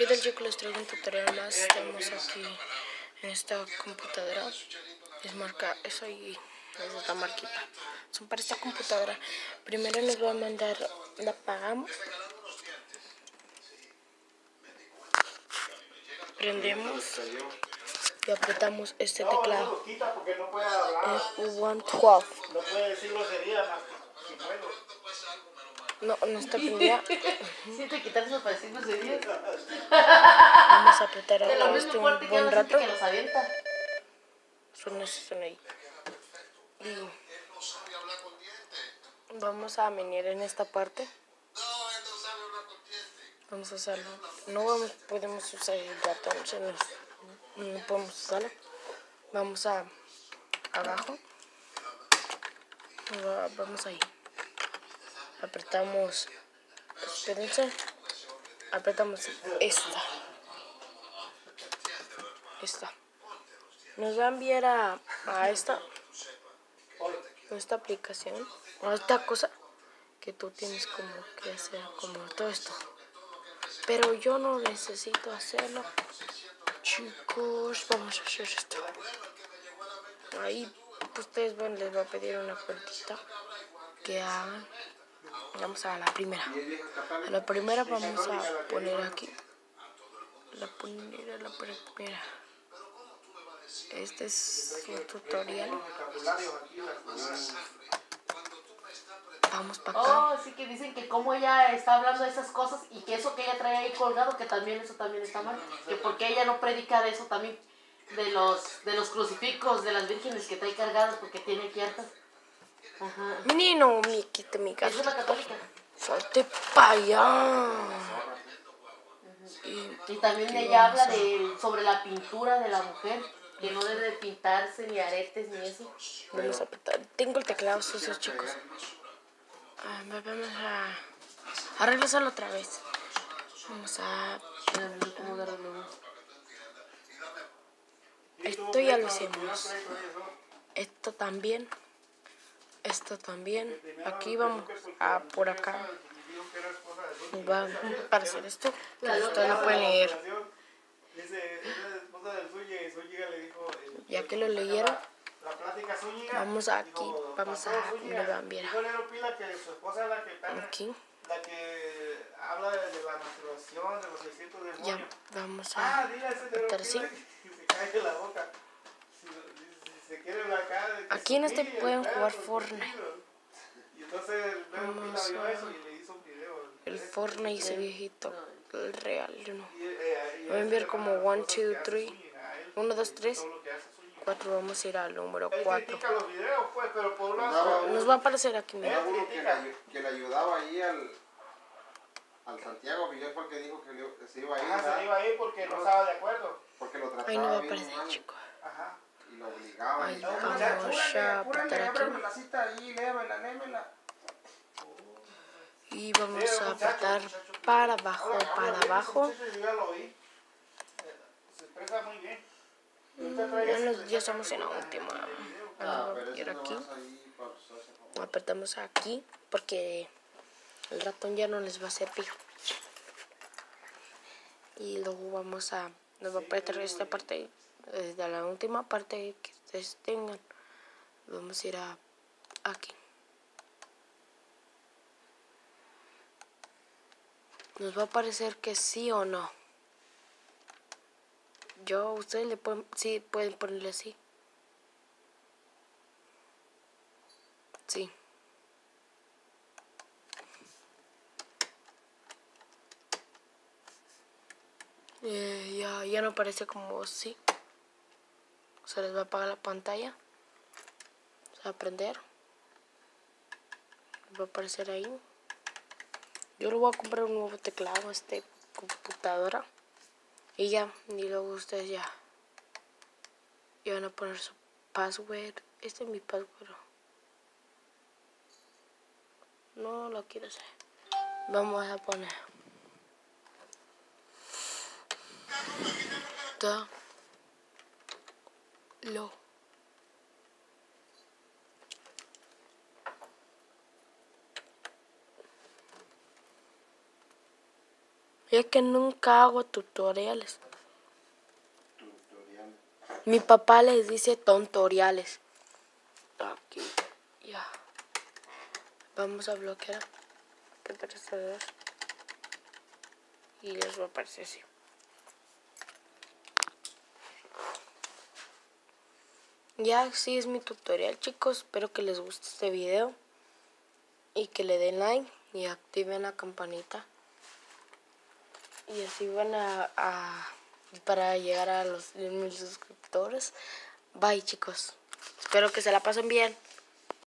¿Qué tal chicos? Les traigo un tutorial más. Estamos aquí en esta computadora. Es marca, eso y es esta marquita. Son para esta computadora. Primero nos va a mandar, la apagamos. Prendemos y apretamos este teclado. Es 112. No puede decir grosería más que chimuelo. No, no está prendida. Sí, te quitas eso para decir groserías. Vamos a apretar De lo ahora este un buen rato. que los avienta. Suena, suena ahí. Y vamos a venir en esta parte. Vamos a usarlo. No vamos, podemos usar el ratón, se nos- no podemos usarlo. Vamos a abajo. Va- Vamos ahí. Apretamos. Espérense. Apretamos esta. Esta. Nos va a enviar a, a esta esta aplicación a esta cosa que tú tienes como que hacer como todo esto pero yo no necesito hacerlo chicos vamos a hacer esto ahí ustedes van les va a pedir una cuentita que hagan vamos a la primera la primera vamos a poner aquí la primera la primera este es un tutorial vamos para acá Oh, sí que dicen que como ella está hablando de esas cosas y que eso que ella trae ahí colgado, que también eso también está mal. Que porque ella no predica de eso también, de los, de los crucifijos, de las vírgenes que trae cargadas porque tiene aquí hartas. Ajá. Menino, mi quita mi Es una casa. católica. Salte para allá. Y también ella habla de, sobre la pintura de la mujer, que no debe de pintarse ni aretes ni eso. Vamos a apretar. Tengo el teclado sucio, chicos. Ah, va- vamos a, a regresarlo otra vez. Vamos a. ¿Cómo darle Esto ya lo hicimos. Esto también. Esto también. Aquí vamos a por acá. Va a aparecer esto. que Ustedes lo pueden leer. Ya que lo leyeron. Vamos aquí, vamos a- la aquí. la que habla de, la masturbación, de los 600 demonios. Ya vamos Ah, a. dile a ese Lero meter Pila así. que se calle la boca. Si, si- si se quiere la cara de que Aquí en este pueden el jugar Fortnite. Vamos a-. El Fortnite ese viejito. El real, yo no. Y, eh, Voy a enviar como las one, cosas two, que hace three. Zúñiga, él, Uno, dos, tres. todo lo que hace Zúñiga. 4. Vamos a ir al número Él 4. critica los videos, pues, Nos va a aparecer aquí, mira. Que, le ayudaba ahí al, al Santiago Miguel fue el que dijo que le- se iba a ir, ¿verdad? se iba a ir porque no estaba de acuerdo. porque lo trataba Ahí no va a aparecer, mal, chicos. Ajá. Y lo obligaba. Ahí y vamos "No, muchacho, apúrale, la cita ahí. Y vamos a apretar para abajo, para abajo. Yo ya lo oí. Eh, Se expresa muy bien. Mm, Ya, nos- ya estamos en la última. Ah, ir aquí. Apretamos aquí porque el ratón ya no les va a servir. Y luego vamos a, nos va a apretar esta parte, desde la última parte que ustedes tengan. Vamos a ir a aquí. Nos va a parecer que sí o no. Yo, ustedes le pueden, sí, pueden ponerle así. Sí. Eh, ya, ya no parece como sí. Se les va a apagar la pantalla. Se va a prender. Va a aparecer ahí. Yo le voy a comprar un nuevo teclado a este computadora. Y ya, y luego ustedes ya. Y van a poner su password. Este es mi password. No lo quiero hacer. Vamos a poner. Da. Lo. Ya que nunca hago tutoriales. Tutorial. Mi papá les dice tontoriales. Aquí, ya. Vamos a bloquear. ¿Qué? Y les va a aparecer así. Ya, sí es mi tutorial, chicos. Espero que les guste este video. Y que le den like y activen la campanita. Y así van a, a para llegar a los 10.000 suscriptores. Bye, chicos. Espero que se la pasen bien.